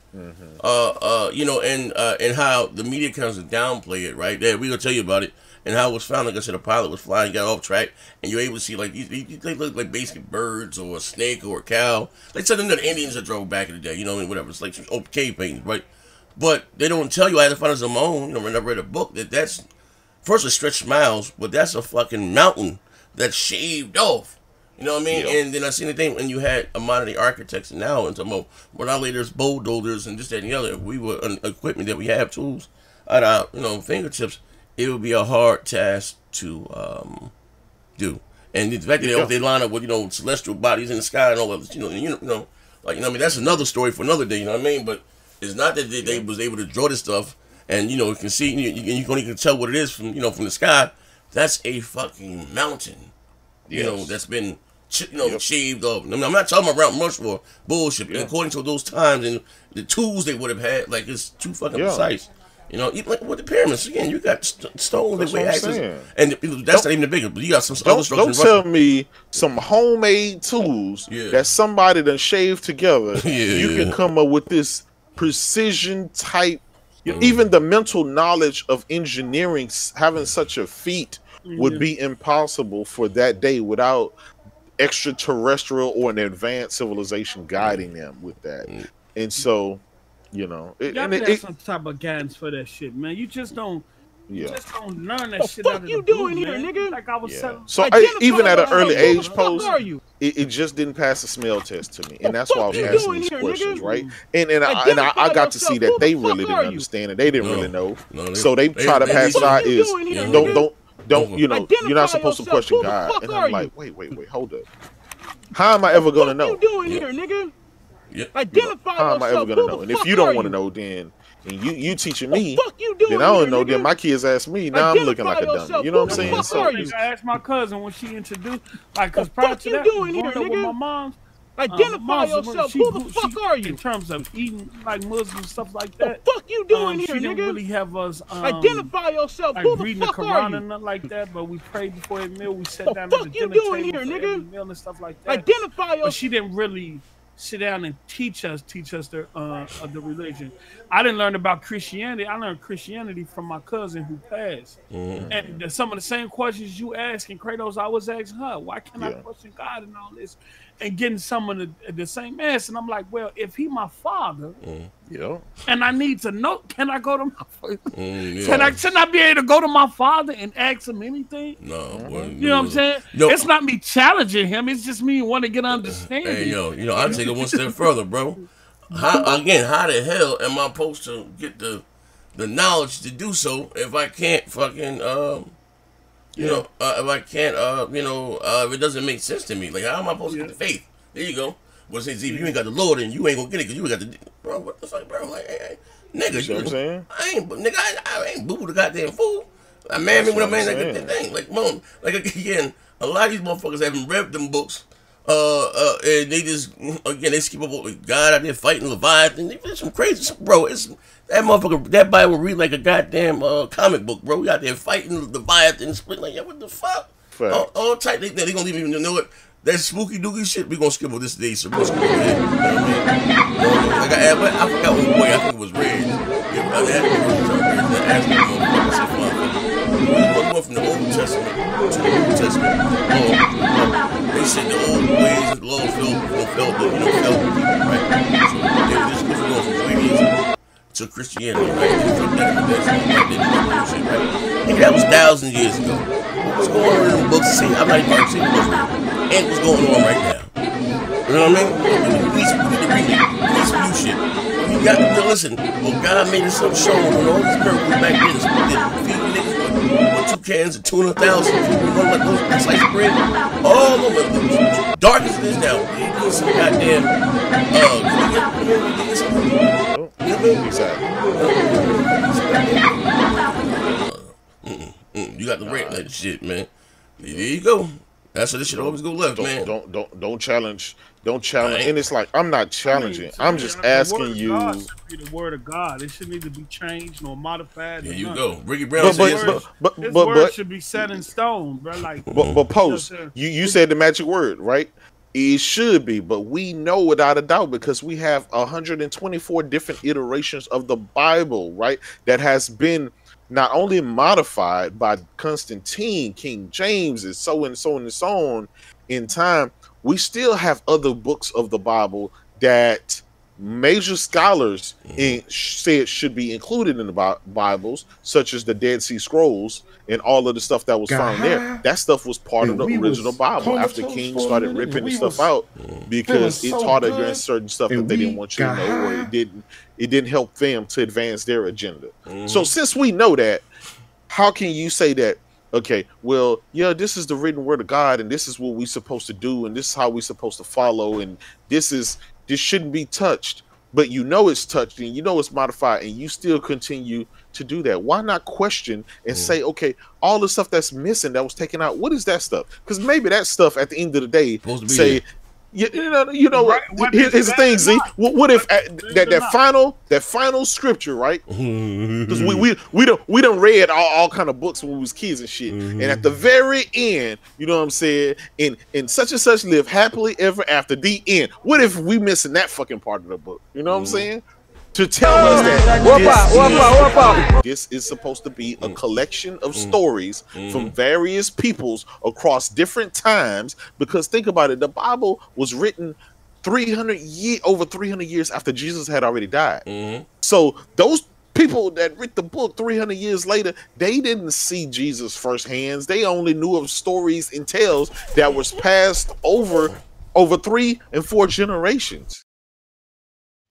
Uh, uh, you know, and uh, and how the media comes to downplay it, right? There, we gonna tell you about it, and how it was found. Like I said, a pilot was flying, got off track, and you're able to see like these, they look like basically birds or a snake or a cow. Like something that the Indians that drove back in the day, you know, and whatever. It's like some old cave paintings, right? But they don't tell you. I had to find out on my own. You know, when I read a book that that's first it's stretched miles, but that's a fucking mountain that's shaved off. You know what I mean? Yeah. And then I seen the thing when you had a modern day architects and now and some of when I later bulldozers and this that and the other. We were equipment that we have tools at our you know fingertips. It would be a hard task to um, do. And the fact that they, Yeah. they line up with you know celestial bodies in the sky and all of this, you know, you know, you know, like you know, I mean, that's another story for another day. You know what I mean? But it's not that they, they was able to draw this stuff and you know you can see you, you, you can even tell what it is from you know from the sky. That's a fucking mountain. You know that's been ch- you know Yep. shaved off. I mean, I'm not talking about Mount Rushmore bullshit. but According to those times and the tools they would have had, like it's too fucking Yeah. precise. You know, even like with the pyramids again, you got st- stones That's that weigh what axes, saying. and the- that's not even the bigger. But you got some other Don't, structures. don't tell Russia. me some homemade tools Yeah. that somebody done shaved together. Yeah, you yeah. can come up with this precision type. you- Mm. Even the mental knowledge of engineering, having such a feat, would be impossible for that day without extraterrestrial or an advanced civilization guiding them with that. Mm. And so, you know, it, Y'all and have it, it- some type of guidance for that shit, man. You just don't. You yeah. just don't learn that The shit fuck out of you the blue, doing here, man. nigga? Like I was Yeah. telling. So I, even at an early Who age the fuck post, are you? it, it just didn't pass the smell test to me, and that's why I was asking these here, questions, nigga? right? And and I, and I, I got to see that they the really didn't understand it. They didn't No. really know, No, they- so they, they- try to pass they- it out What is doing here, Yeah. don't don't don't you know you're not supposed to question God, and I'm like, wait, wait, wait, hold up. How am I ever gonna know? What know? you doing here, nigga? Yeah. Identify How am I ever gonna know? And if you don't want to know, then and you you teaching The me, fuck you doing then I don't know. Then my kids ask me. Now I'm looking like a Identify dummy. yourself. You know what I'm saying? fuck So are I you? asked my cousin when she introduced, like, cause The prior to you that, doing here, growing up with my mom, Identify um, Muslim, yourself. she Who the grew- fuck she- are you? In terms of eating like Muslim stuff like that. The that, fuck you doing um, here, she didn't really have us um, Identify yourself. like Who the reading the fuck are Quran you? and nothing like that. But we prayed before every meal. We sat The down fuck at the you dinner doing table here, for nigga? every meal and stuff like that. Identify but yourself. she didn't really sit down and teach us teach us the uh, the religion. I didn't learn about Christianity. I learned Christianity from my cousin who passed. Mm-hmm. And the, some of the same questions you ask asking Kratos, I was asking her. Why can't I question God and all this? And getting someone the, the same ass. And I'm like, well, if he my father yeah. and I need to know, can I go to my father? Mm, yeah. Can I should I be able to go to my father and ask him anything? No, boy, You know what I'm saying? No. It's not me challenging him. It's just me want to get understanding. Hey, yo, you know, I'll take it one step further, bro. How again? How the hell am I supposed to get the the knowledge to do so if I can't fucking um, you know, uh, if I can't uh, you know, uh, if it doesn't make sense to me, like how am I supposed to get the faith? There you go. Well, since if you ain't got the Lord, and you ain't gonna get it because you ain't got the bro. What the fuck, bro? Like, hey, hey, nigga, You know what I'm saying? I ain't, nigga, I, I ain't boo the goddamn fool. I man me That's with a what man I'm like saying. that thing. Like, mom, like again, a lot of these motherfuckers haven't read them books. Uh, uh, and they just again they skip up with God out there fighting Leviathan. They did some crazy, bro. It's that motherfucker. That Bible read like a goddamn uh, comic book, bro. We out there fighting Leviathan, split like, yeah, what the fuck? All, all type. They, they gonna even know it. That spooky dooky shit, we gonna skip over this day, so we'll skip over that. You know what I? Like I, forgot what boy I think it was red. Yeah, I had to be red. I asked me, motherfucker, I said, "Fuck, we went from the Old Testament to the New Testament. Oh, oh, they said the old ways of the law felt, you know, felt, the- you know, felt the people, right? So they were just going from Judaism to Christianity, right? And that was thousands of years ago. What was going on in the books? See, I'm not even going to say what's. And what's going on right now. You know what I mean? We we. We need some new shit. You got to listen. Well, God made us show when all these miracles back then. Did feed niggas with two cans of tuna thousand. One like those slice of bread. All of them. Dark as it is now. You get some goddamn. Uh, Exactly. Mm, you got the red that shit, man. There you go. That's how this shit always go left, Don't man. don't don't don't challenge. Don't challenge. And it's like I'm not challenging. I I'm mean, just the word asking of you. God should be the word of God. It should need to be changed nor modified. There or you nothing. go. Ricky Brown But says, but but but His but, word but should be set in stone, bro. Like, But, but post, you you said the magic word, right? It should be, but we know without a doubt because we have 124 different iterations of the Bible, right? That has been not only modified by Constantine, King James, and so and so and so on in time. We still have other books of the Bible that major scholars mm-hmm. in, said should be included in the Bibles, such as the Dead Sea Scrolls and all of the stuff that was found there. That stuff was part of the original Bible after King started ripping the stuff out because it so taught good, against certain stuff and that they didn't want you to know, or it didn't it didn't help them to advance their agenda. Mm-hmm. So since we know that, how can you say that? Okay, well, yeah, this is the written word of God, and this is what we're supposed to do, and this is how we're supposed to follow, and this is this shouldn't be touched. But you know it's touched, and you know it's modified, and you still continue to do that. Why not question and mm. say, okay, all the stuff that's missing that was taken out, what is that stuff? Because maybe that stuff at the end of the day Supposed to be say. there. You, you know, you know. Right, whether here's the thing, Z. What, what if at, that that not. final that final scripture, right? Because we we we don't we don't read all, all kind of books when we was kids and shit. And at mm-hmm. the very end, you know what I'm saying? In in such and such live happily ever after the end. What if we missing that fucking part of the book? You know what I'm mm-hmm. saying? To tell us that Whoop this out, is- out, whoop out. this is supposed to be a mm. collection of mm. stories mm. from various peoples across different times. Because think about it, the Bible was written 300 year over 300 years after Jesus had already died. Mhm. So those people that read the book 300 years later, they didn't see Jesus firsthand. They only knew of stories and tales that was passed over over three and four generations.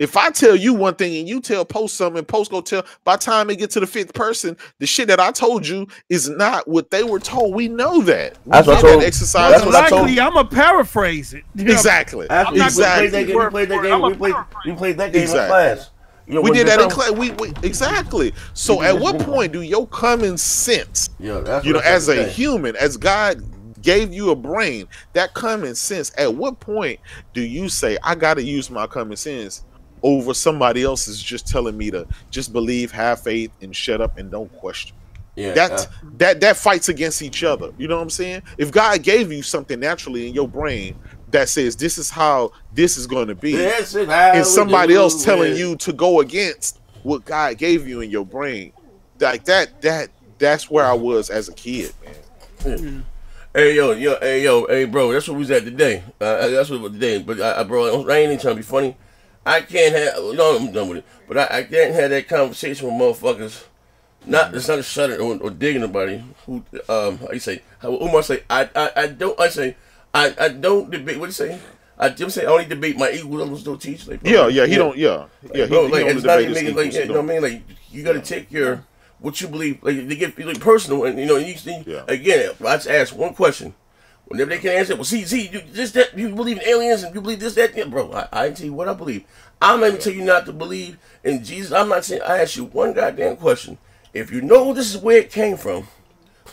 If I tell you one thing and you tell Post something, and Post go tell, by the time it get to the fifth person, the shit that I told you is not what they were told. We know that. We That's what I did that told- exercise. that's what I told- I'm gonna paraphrase it. You know, Exactly. After not we Exactly. played that game, we played that game, we played, we played that game Exactly. in class. You know, We did that in class. We, we exactly. So at what point do your common sense Yeah, that's you know, as a today. human, as God gave you a brain, that common sense, at what point do you say, I got to use my common sense over somebody else is just telling me to just believe, have faith, and shut up and don't question? Yeah, That uh, that that fights against each other. You know what I'm saying? If God gave you something naturally in your brain that says this is how this is going to be, that's it, how and somebody else telling it. you to go against what God gave you in your brain, like that that that's where I was as a kid, man. Hey yo, yo, hey yo, hey bro, that's what we was at today. Uh, that's what we was today. But I, I bro, I ain't even trying to be funny. I can't have no, I'm done with it. But I, I can't have that conversation with motherfuckers. Not it's not a shutting or, or digging nobody. Who um how you say? How Umar say? I I, I don't. I say I, I don't debate. What you say? I just say I only debate my equals. I'm still teach. Like, bro, Yeah, yeah, he don't, yeah, yeah, he, bro, he like it's not even his making like you know what I mean. Like you got to take your what you believe. Like they get like personal, and you know. You, you, Yeah. Again, I just ask one question. Whenever they can answer, well, see, see, you just that you believe in aliens and you believe this, that, yeah, bro. I, I tell you what I believe. I'm not even tell you not to believe in Jesus. I'm not saying. I ask you one goddamn question. If you know this is where it came from,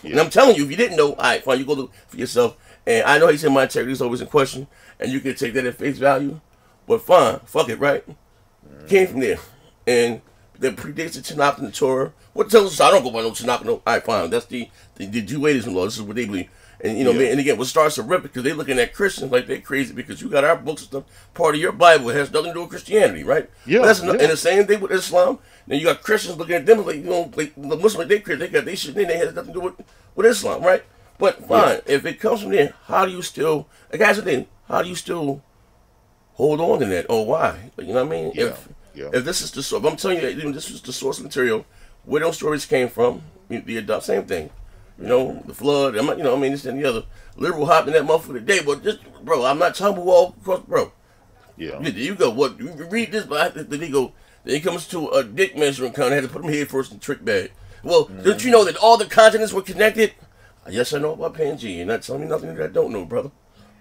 and I'm telling you, if you didn't know, all right, fine, you go look for yourself. And I know he said my integrity is always in question, and you can take that at face value. But fine, fuck it, right? Came from there, and that predates the Tanakh and the Torah. What tells us? I don't go by no Tanakh. No, all right, fine. That's the the, the Judaism law. This is what they believe. And you know, Yeah. and again, what starts to rip because they're looking at Christians like they're crazy because you got our books and stuff. Part of your Bible it has nothing to do with Christianity, right? Yeah, But that's no- yeah. and the same thing with Islam. Then you got Christians looking at them like you know, like the Muslim they crazy. They got they shit. They has nothing to do with with Islam, right? But fine, if it comes from there, how do you still? Like, guys, the thing, how do you still hold on to that, or why? You know what I mean? Yeah, If yeah. if this is the source, I'm telling you, even this is the source material. Where those stories came from, the same thing. You know, the flood. I'm not, you know, I mean, this and the other. Liberal hopping that motherfucker today, but just, bro, I'm not talking about all across, bro. Yeah, Yeah, you go. What you read this, but I- then he go. Then he comes to a dick measuring count. I had to put him head first in the trick bag. Well, don't you know that all the continents were connected? Yes, I know about Pangaea. You're not telling me nothing that I don't know, brother.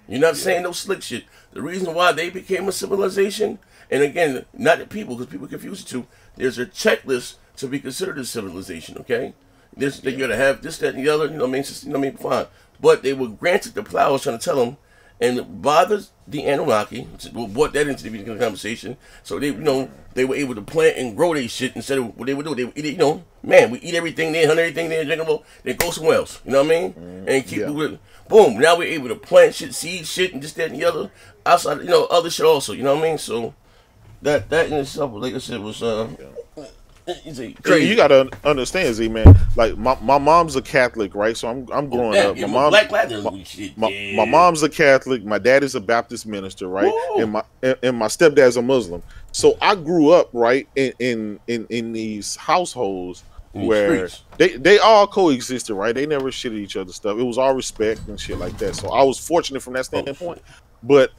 You're not saying no slick shit. The reason why they became a civilization, and again, not the people, because people confuse it too. There's a checklist to be considered a civilization. Okay, this they gotta have this, that, and the other. You know what I mean? Just, you know what I mean? Fine. But they were granted the plow. I was trying to tell them, and it bothers the Anunnaki. Brought that into the conversation. So they, you know, they were able to plant and grow their shit instead of what they would do. They would eat it, you know, man, we eat everything there, hunt everything there, drinkable. They go somewhere else. You know what I mean? And keep Yeah. it with. Boom. Now we're able to plant shit, seed shit, and this, that, and the other. Outside, you know, other shit also. You know what I mean? So that that in itself, like I said, was uh, it's a Hey, crazy. You gotta understand, Z man. Like my, my mom's a Catholic, right? So I'm I'm growing Yeah, up. My mom, Black Platinum my, shit. my, yeah. my mom's a Catholic. My dad is a Baptist minister, right? Woo. And my and, and my stepdad's a Muslim. So I grew up right in in in, in these households where they they all coexisted, right? They never shit at each other stuff. It was all respect and shit like that. So I was fortunate from that oh, standpoint. But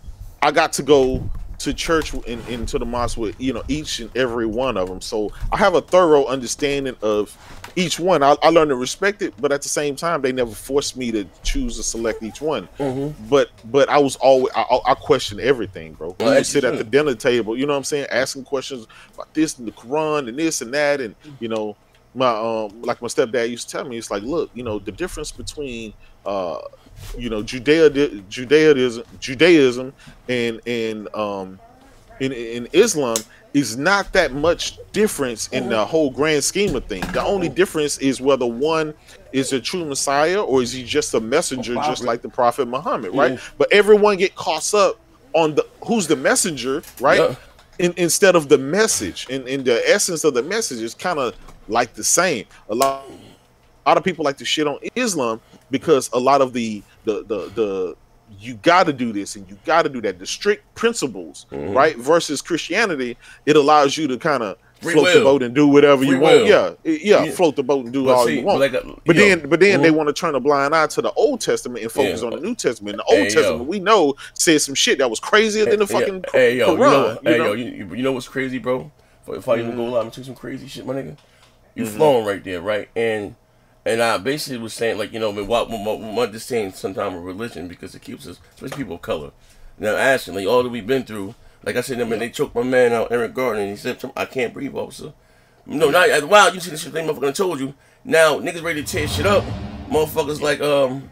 I got to go to church and into the mosque with you know each and every one of them. So I have a thorough understanding of each one. I, I learned to respect it, but at the same time, they never forced me to choose to select each one. Mm-hmm. But but I was always I, I I questioned everything, bro. We Well, sit at the dinner table, you know what I'm saying, asking questions about this and the Quran and this and that, and you know my um like my stepdad used to tell me, it's like, look, you know, the difference between uh you know Judea Judaism Judaism and and um in in Islam is not that much difference in the whole grand scheme of things. The only difference is whether one is a true Messiah or is he just a messenger, just like the Prophet Muhammad, right? Yeah. But everyone get caught up on the who's the messenger, right? Yeah. In, instead of the message, and, and the essence of the message is kind of like the same. A lot, a lot of people like to shit on Islam because a lot of the the the the you got to do this and you got to do that. The strict principles, Mhm. right? Versus Christianity, it allows you to kind of float the boat and do whatever Free you want. Yeah, yeah, Yeah. float the boat and do But all see, you want. but like, But yo, then, but then they mhm. want to turn a blind eye to the Old Testament and focus Yeah. on the New Testament. And The Old Hey, yo. Testament, we know, said some shit that was crazier than the Yeah, fucking hey yo, Quran. you know, you hey know? yo, you, you know what's crazy, bro? If, I even go live and say some crazy shit, my nigga, you Mm-hmm. flowing right there, right? And and I basically was saying like, you know, what what what understand sometimes with religion because it keeps us, especially people of color. Now asking like all that we've been through, like I said, I mean, they choked my man out, Eric Garner, and he said, "I can't breathe, officer." No, not wow. You see this shit they done told you. Now niggas ready to tear shit up. Motherfuckers like um.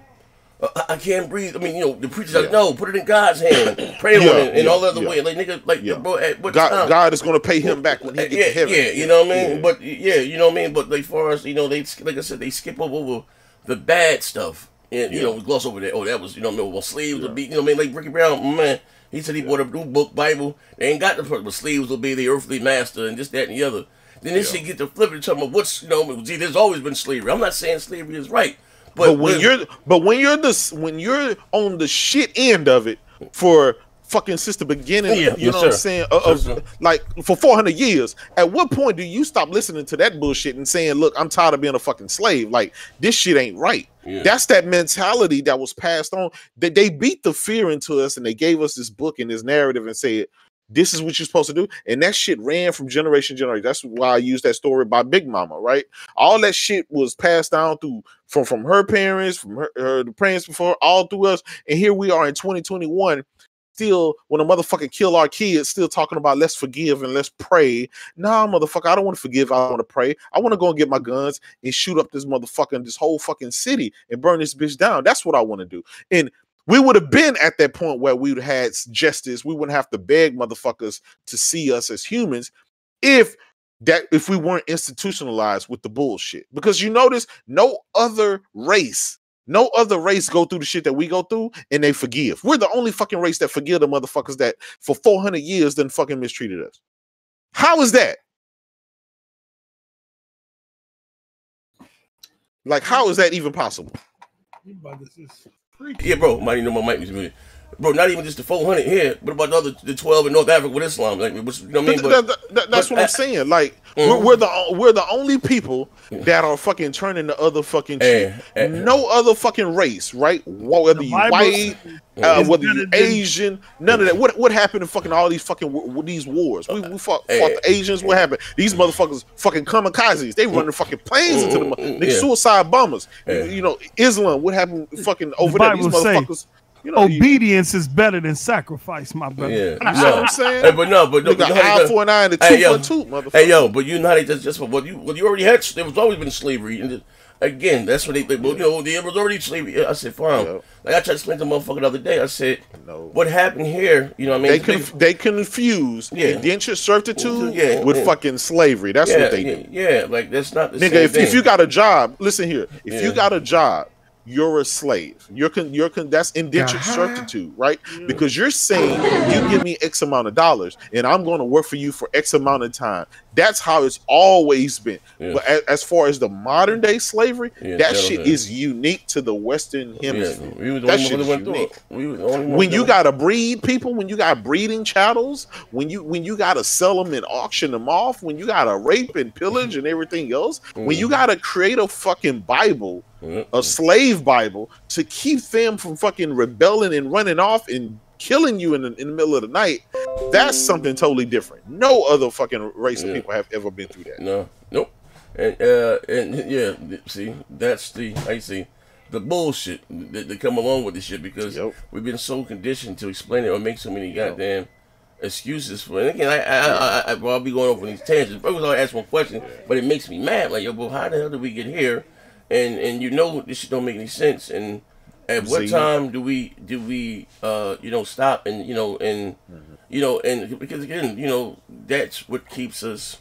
I, I can't breathe. I mean, you know, the preacher's like, no, put it in God's hand, pray Yeah, on it, and yeah, all the other yeah. way. Like, nigga, like, Yeah. bro, at what God, time? God is going to pay him back when he yeah, to heaven. yeah, you know what I mean. Yeah. But yeah, you know what I mean. But like, far as you know, they like I said, they skip over, the bad stuff, and you know, gloss over that. Oh, that was you know, what I mean, well, slaves would be, you know, what I mean, like Ricky Brown, man. He said he bought a new book, Bible. They ain't got the part, but slaves will be the earthly master, and this, that, and the other. Then this shit get to flipping, talking about what's you know, see, there's always been slavery. I'm not saying slavery is right, but, But when you're but when you're the when you're on the shit end of it for fucking since the beginning, oh, Yeah, you yes, know what I'm saying? Of, of- sir. like for 400 years, at what point do you stop listening to that bullshit and saying, "Look, I'm tired of being a fucking slave. Like this shit ain't right." Yeah. That's that mentality that was passed on. That they beat the fear into us and they gave us this book and this narrative and said, this is what you're supposed to do. And that shit ran from generation to generation. That's why I use that story by Big Mama, right? All that shit was passed down through from from her parents, from her, her the parents before, all through us. And here we are in 2021, still when a motherfucker kill our kids, still talking about let's forgive and let's pray. Nah, motherfucker, I don't want to forgive. I want to pray. I want to go and get my guns and shoot up this motherfucker this whole fucking city and burn this bitch down. That's what I want to do. And we would have been at that point where we would had justice. We wouldn't have to beg motherfuckers to see us as humans if that if we weren't institutionalized with the bullshit. Because you notice no other race, no other race go through the shit that we go through and they forgive. We're the only fucking race that forgive the motherfuckers that for 400 years then fucking mistreated us. How is that? Like, how is that even possible? Yeah, bro, might know my mic muted. Bro, not even just the 400 here, but about the other the 12 in North Africa with Islam. Like, which, you know what I mean? But But, that- that- that- that's but what I'm I- saying. Like Mhm. we're, we're the we're the only people that are fucking turning the other fucking shit. Eh, eh. no other fucking race, right? Whether you white, uh, whether you Asian, none of that. What what happened in fucking all these fucking w- w- these wars? We, we fought, Eh. fought the Asians. What happened? These motherfuckers fucking kamikazes. They running fucking planes into the mo- nigga, yeah. suicide bombers. Eh. You know Islam. What happened fucking over there? These Bible say, motherfuckers. You know, you- Obedience is better than sacrifice, my brother. yeah. That's no. what I'm saying. Hey, but no, but no, nigga, but you know how eye they- for an eye and Hey, tooth yo. for a tooth, motherfucker. Hey yo, but you know how they just just well you well you already had there was always been slavery and again that's what they think. Well, you know there was already slavery. I said fine. Yeah. Like I tried to explain to the motherfucker the other day. I said No. what happened here. You know what I mean? They conf- they confuse Yeah. indentured servitude Yeah, with yeah. fucking slavery. That's yeah, what they yeah, do. yeah, like that's not the Nigga, same if, thing. if you got a job, listen here. If Yeah. you got a job, you're a slave. You're con- you're con- that's indentured uh-huh. servitude, right? Mm. Because you're saying you give me X amount of dollars and I'm going to work for you for X amount of time. That's how it's always been. Yeah. But as, as far as the modern day slavery, Yeah, that shit have- is unique to the Western yeah, hemisphere. we That shit is that went through unique. We was the only one when you gotta breed people, when you got breeding chattels, when you when you gotta sell them and auction them off, when you gotta rape and pillage and everything else, when you mm. gotta create a fucking Bible, Yeah. A slave Bible, to keep them from fucking rebelling and running off and killing you in the, in the middle of the night, that's something totally different. No other fucking race of people have ever been through that. No, nope. And uh, and yeah, see, that's the I see the bullshit that, that come along with this shit because Yep. we've been so conditioned to explain it or make so many goddamn excuses for it. And again, I I, I, I well, I'll be going over these tangents. First, I'll ask one question, but it makes me mad. Like, yo, well, how the hell did we get here? And and you know this shit don't make any sense. And at what See? time do we do we uh you know stop and you know and you know and because again you know that's what keeps us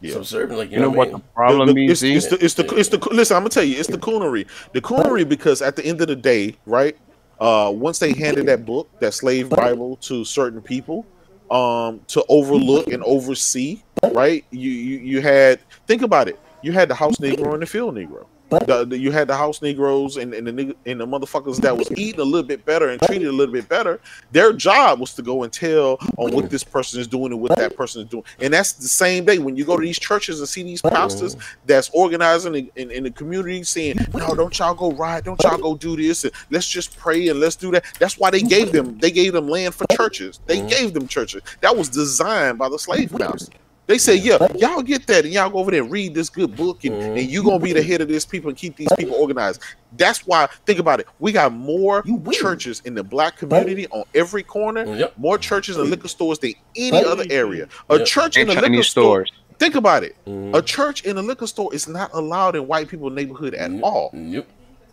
Yeah. subservient. Like you, You know know, what what the problem The- the- is? it's, it's the it's the it's the listen. I'm gonna tell you, it's the coonery. The coonery because at the end of the day, right? Uh, once they handed that book, that slave Bible, to certain people, um, to overlook and oversee, right? You you you had think about it. You had the house Negro and the field Negro. The, the- you had the house Negroes and, and the and the motherfuckers that was eating a little bit better and treated a little bit better. Their job was to go and tell on what this person is doing and what that person is doing. And that's the same day when you go to these churches and see these pastors that's organizing in, in, in the community saying, "No, don't y'all go ride, don't y'all go do this, and let's just pray and let's do that." That's why they gave them they gave them land for churches. They gave them churches. That was designed by the slave master. They say, yeah, y'all get that, and y'all go over there and read this good book, and, mm-hmm. and you gonna be the head of this people and keep these people organized. That's why. Think about it. We got more churches in the black community on every corner. Mm, yep. More churches and liquor stores than any other area. Mm-hmm. A Yep. church in And a liquor Chinese store. Think about it. Mhm. A church in a liquor store is not allowed in white people neighborhood at all. Yep.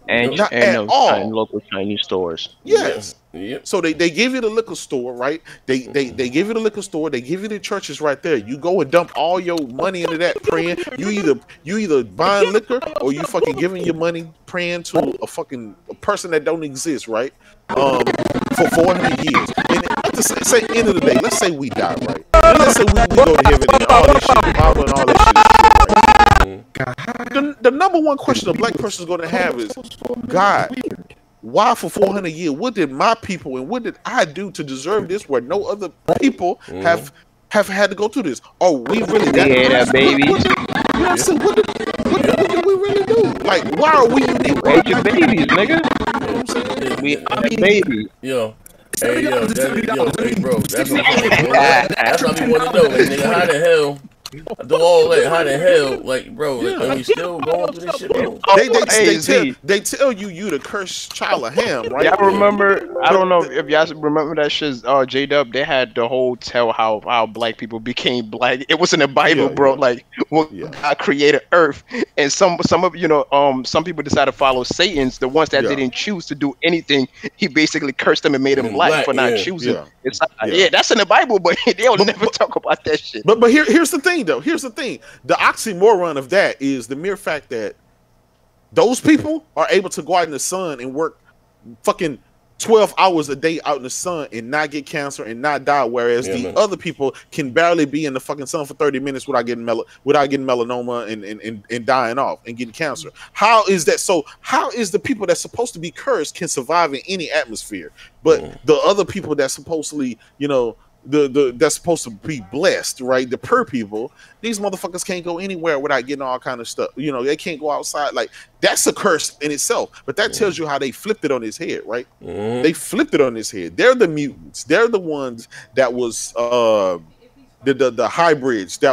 And, Not and at all. Local Chinese stores. Yes. Yep. So they, they give you the liquor store, right? They, they they give you the liquor store. They give you the churches right there. You go and dump all your money into that praying. You either you either buying liquor or you fucking giving your money praying to a fucking a person that don't exist, right? Um, for 400 years. And at the sa- say end of the day, let's say we die, right? Let's say we, we go to heaven and all this shit, the Bible and all this shit. right? The, the number one question a black person is going to have is, God, why for 400 years? What did my people and what did I do to deserve this where no other people mm-hmm. have have had to go through this? Oh, we really that Yeah, that baby What- babies. what you know what I'm saying? What did, what, what did we really do? Like, why are we unique? Why Raise your black babies, nigga. You know I'm saying? We had babies. Yo. Hey yo, that, yo, hey bro, that's what I'm saying. That's what we want to know, like, nigga. How the hell do all that? How the hell, like, bro? Like, are we still going through this shit, bro? They, they, Hey, they, tell, they tell you you the cursed child of Ham, right? Y'all remember? I don't know if y'all remember that shit. Uh, J Dub, they had the whole tell how how black people became black. It was in the Bible, Yeah, bro. yeah. Like when Yeah. God created Earth, and some some of you know um some people decided to follow Satan's. The ones that Yeah. didn't choose to do anything, he basically cursed them and made them black, black, for not yeah, choosing. yeah, It's like, yeah. yeah. that's in the Bible, but they'll But- never talk about that shit. But but here here's the thing though. Here's the thing. The oxymoron of that is the mere fact that those people are able to go out in the sun and work fucking 12 hours a day out in the sun and not get cancer and not die, whereas Yeah, the man. other people can barely be in the fucking sun for 30 minutes without getting mel- without getting melanoma and, and, and, and dying off and getting cancer. How is that so? How is the people that's supposed to be cursed can survive in any atmosphere, but the other people that supposedly, you know, the, the that's supposed to be blessed, right? The per people, these motherfuckers can't go anywhere without getting all kind of stuff. You know, they can't go outside. Like that's a curse in itself. But that tells you how they flipped it on his head, right? Mhm. They flipped it on his head. They're the mutants. They're the ones that was uh the the, the hybrids that